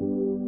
you